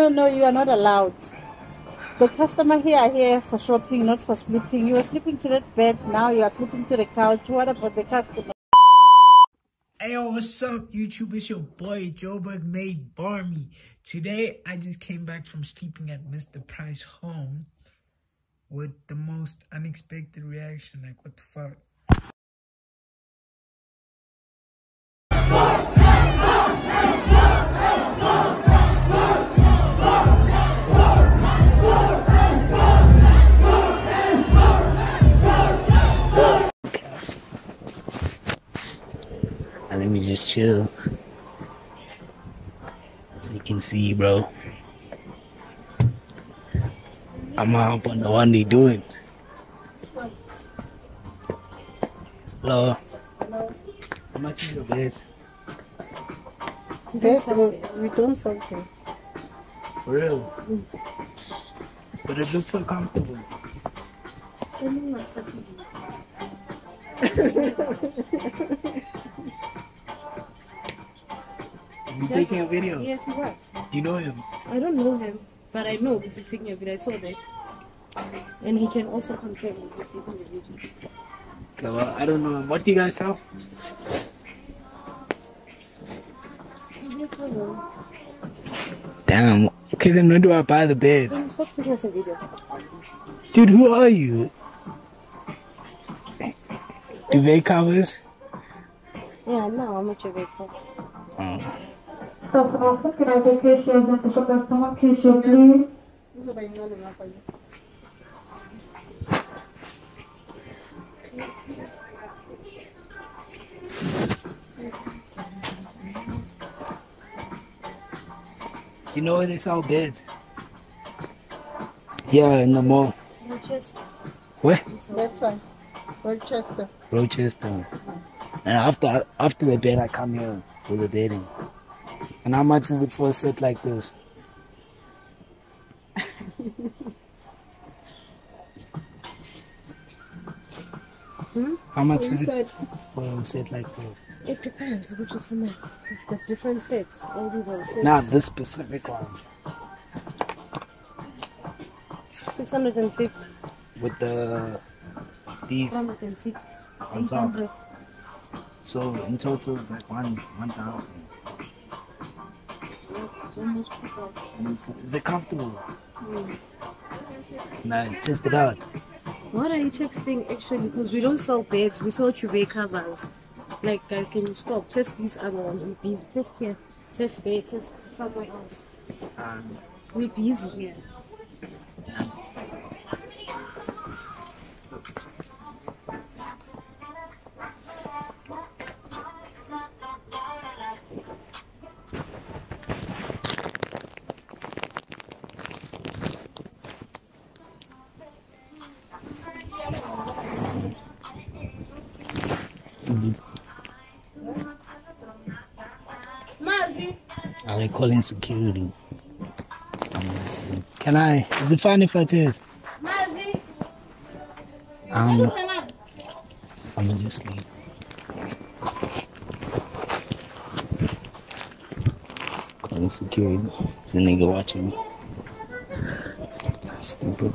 no, no, you are not allowed. The customer here are here for shopping, not for sleeping. You are sleeping to that bed, now you are sleeping to the couch. What about the customer? Hey yo, what's up YouTube? It's your boy Joburg made Barmy. Today I just came back from sleeping at Mr. Price home with the most unexpected reaction. Like what the fuck? Let me just chill. You can see, bro. I'm up on the one they doing. Hello. Hello. How much is your bed? Bed, we, don't sell. For real? But it looks so comfortable. You taking a video? Yes, he was. Do you know him? I don't know him, but I know he's taking a video. I saw that. And he can also confirm that he's taking the video. Okay, well, I don't know him. What do you guys sell? Damn. Okay, then when do I buy the bed? Then stop taking us a video. Dude, who are you? Duvet covers? Yeah, no, I'm not your vehicle. Oh. Stop also, can I take cashier just for customer cashier please? You know where they sell beds? Yeah, in the mall. Rochester. Where? That side. Rochester. Rochester. And after after the bed, I come here for the bedding. And how much is it for a set like this? Hmm? How much is it for a set like this? It depends which of them. We've got different sets. All these are sets. Not this specific one. 650. With the these 160. on top. 800. So in total like one one thousand. It's almost 2,000. Is, it comfortable? Nah, test it out. What are you texting actually? Because we don't sell beds, we sell duvet covers. Like, guys, can you stop? Test these other ones. We're busy. Test here. Test there. Test somewhere else. Um, We're busy here. Mazi. Are they calling security? Can I? Is it fine if I test? Um, I'm gonna just leave. Calling security. Is a nigga watching me? Stupid.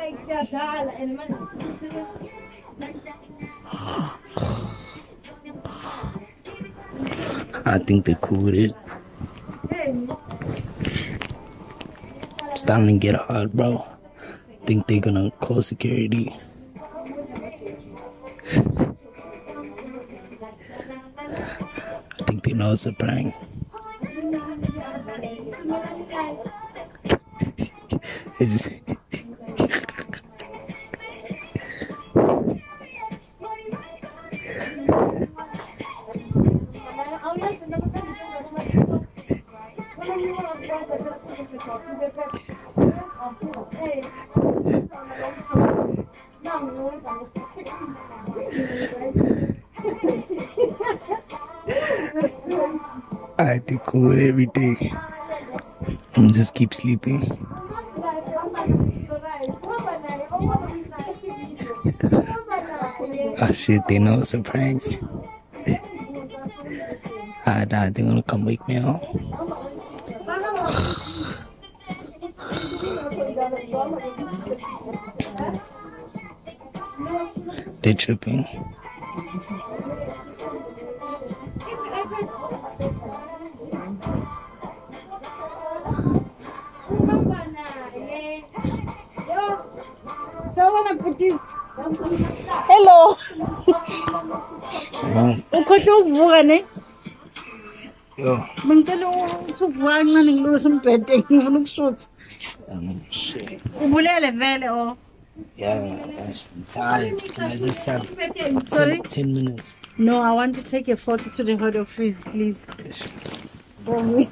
I think they're cool with it. It's starting to get hard, bro. Think they're gonna call security. I think they know it's a prank. It's I think cool every day. And just keep sleeping. Ah shit, they know it's a prank. Ah, nah, they're gonna come wake me up. Tripping. Hello. Ukhohle ukuvuka ne? Yo, Bengicela ukuthi uvuka kancane ngilose umbhede ngifuna ukushutha. Ubulele vele oh. Yeah, I'm tired. Can I just have 10, Sorry? 10 minutes? No, I want to take a photo to the hot office, please. Sorry.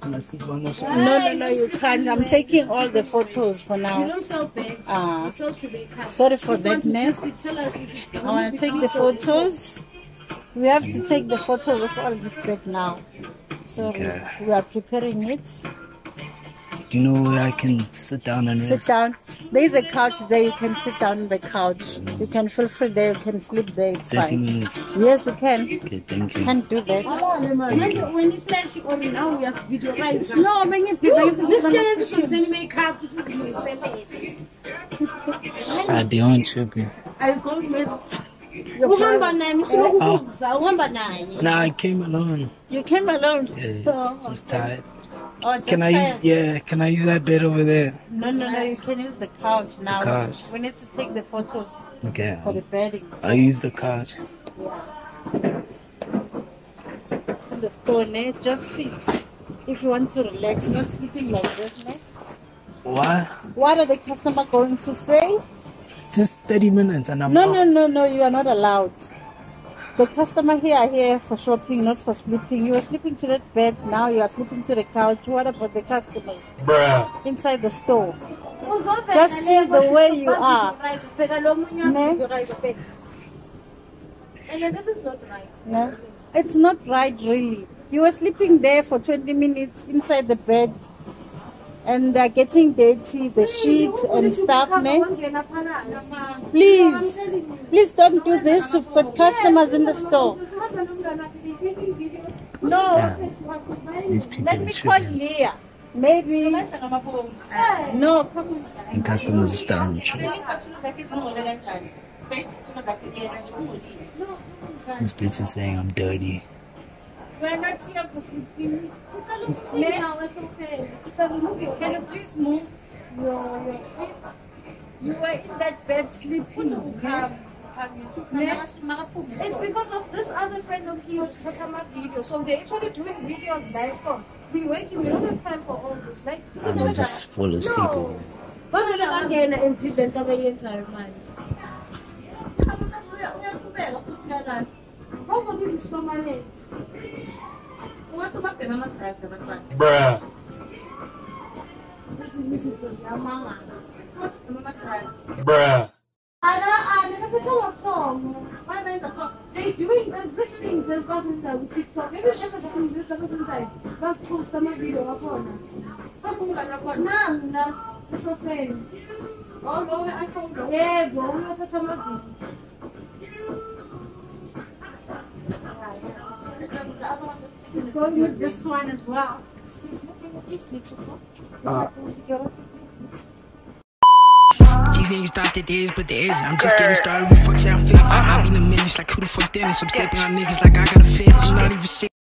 Can I sleep on this No, one? no, no, you can't. I'm taking all the photos for We now. don't sell bags. Ah. we sell Jamaican. Sorry for that, want to man. just tell us if you I want to take the photos. We have to take the photos of all this back now. So Okay. we are preparing it. Do you know where I can sit down and Sit rest? down. There is a couch there. You can sit down on the couch. You can feel free there. You can sleep there. It's 30 fine. minutes. Yes, you can. Okay, thank you. Can't do that. Manje when you flash or now we are videoizer. No, bengibhizi This ngithi girl is using makeup. This is me. Ah, they aren't tripping. I go with Uhamba ah. naye mfuna ukubuza uhamba naye. Nah, I came alone. You came alone. Yeah, oh, just tired. Oh, Can I use, yeah, can I use that bed over there? No, no, no. You can use the couch now. couch. We need to take the photos Okay. for the bedding. I'll use the couch. in the stone, eh? Just sit. If you want to relax, not sleeping like this, eh? What? What are the customer going to say? Just 30 minutes and I'm No, out. no, no, no, you are not allowed. The customer here are here for shopping, not for sleeping. You are sleeping to that bed, now you are sleeping to the couch. What about the customers Bruh. inside the store? Just see the way you are. videoizer, bheka lo munye Ne? And then this is not right. No? It's not right, really. You were sleeping there for 20 minutes inside the bed, and they're getting dirty, the sheets and stuff, man. Please, please don't do this. You've got customers in the store. No, people let me call. Leah. Maybe. No. And customers are starting to. This bitch is saying I'm dirty. We're not here for sleeping. Sicela ususize nawe esofeni. Sicela umuve Can you please move your, your feet? You were in that bed sleeping. It's because of this other friend of his uthatha ama-video. So they're actually doing videos live from. We working, we don't have time for all this. Like, just fall asleep. But I'm gonna just fall asleep No. over bavele bangena endile into abayenzayo manje bazobiza isilomaneni ungathi babheka amagrasi abantwana bra ezinye izinto ziyamangala ungathi ubhema amagrasi bra They doing business things as bazenzayo kuTikTok. Maybe shabazinto abazenzayo basiposta amavideo akhona. Bakungani akhona. Nangu la esofeni. Oh, lo we iPhone lo. Yebo, uyothatha amavideo. Amavidiyo Going with this one as well. These niggas thought that but they isn't. I'm just getting started. Who the fuck I'm fit? I be in the millions, like who the fuck did? I'm stepping on niggas like I got a fit. I'm not even sick.